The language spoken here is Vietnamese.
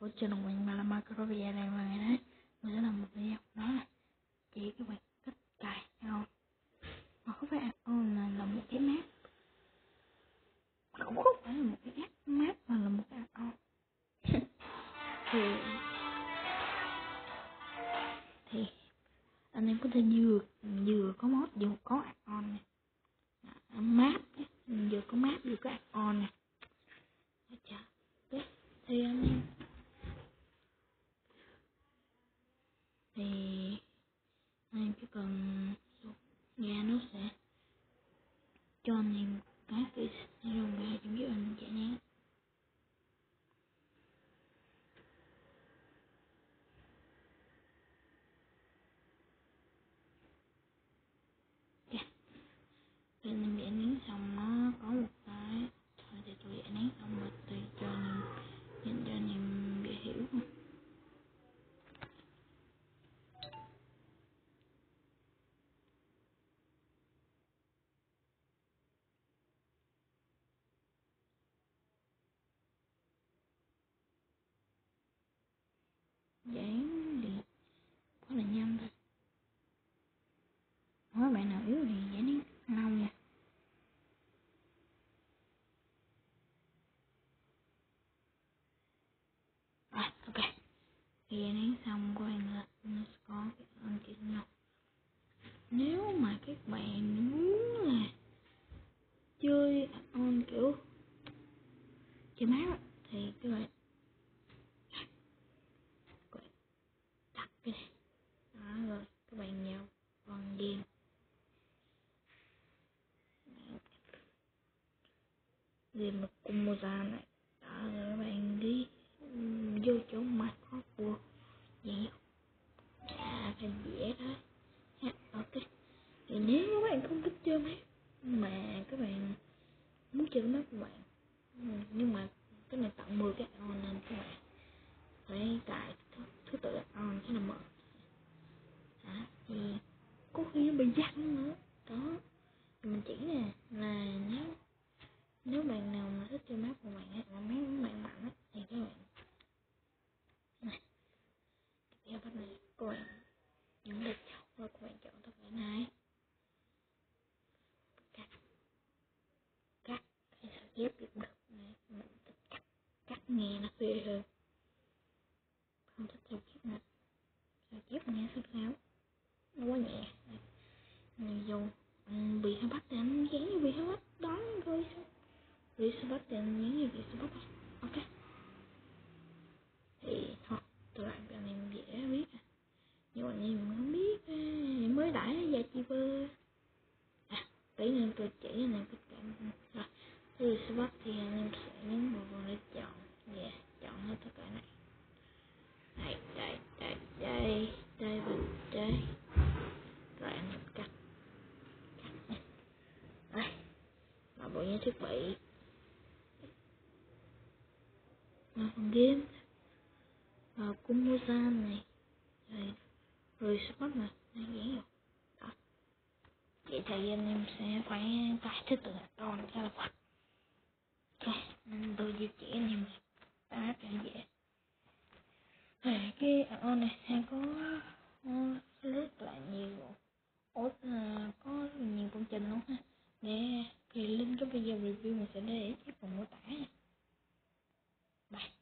của channel mình mà là macro video này mà ngày nay mình sẽ làm một video đó là chỉ các bạn cách cài add-on mà không phải add-on là, là một cái map không không phải là một cái app map mà là một cái add-on thì thì anh em có thể vừa vừa có mod vừa có add-on này à, map nhé. vừa có map vừa có add-on này Chà. Okay. thì anh em thì anh em chỉ cần nghe nó sẽ cho anh em cái cái dùng về chấm dứt anh chạy nhé Yeah. Thì anh em giải nén xong nó có một cái thôi thì tôi giải nén xong rồi tùy cho anh em nhìn cho anh em dễ hiểu không giải thì quá là nhanh thôi nếu bạn nào yếu thì giải nén lâu nha. Rồi, ok. Thì giải nén xong của anh là nó sẽ có cái ơn kỹ năng nếu mà các bạn muốn là chơi on kiểu chơi máu thì các bạn các bạn tắt cái này đó rồi các bạn vào con game gì mà cùng một già này đó rồi các bạn đi vô chỗ mặt có của vậy à phải dễ thôi ha ok thì nếu các bạn không thích chơi máy mà các bạn muốn chơi map của bạn nhưng mà cái này tặng 10 cái on nên các bạn. Phải cài thứ, thứ tự on cái là mở. Hả thì có khi nó bị giăng nữa. Đó mình chỉ nè là nếu nếu bạn nào mà thích chơi map của bạn á mà mấy bạn mạnh á thì các bạn này theo bắt này các bạn những lịch chọn và các bạn chọn tất cả này cắt cắt hay ghép cũng được này mình thích cắt cắt nghe nó phê hơn không thích sao ghép nè sao ghép nghe sao sao nó quá nhẹ này dù ừ, bị sao bắt thì anh dán như bị sao bắt đó rồi sao bị sao bắt thì anh dán như bị sao bắt ok. Thì thôi tôi làm cho anh em dễ biết à. Nhưng mà anh em không biết mới đãi ra chi vơ à tí nữa tôi chỉ anh em cách cảm rồi thì sao bắt thì anh em sẽ nhấn vào phần để chọn. Yeah, chọn hết tất cả này. Đây đây đây đây đây và đây. Rồi anh cắt. Cắt nha. Đây. Mà bộ nhớ thiết bị. Là phần game. Và cung mua gian này. Rồi rồi spot mà. Đây dễ rồi. Đó. Vậy thì anh em sẽ phải tải thiết từ add-on cho là Ừ, đôi di chuyển nhưng mà phá càng dễ thì cái à, ô, này sẽ có rất là nhiều ốt à, có nhiều công trình luôn ha. Để, thì link cái video review mình sẽ để ở phần mô tả bye.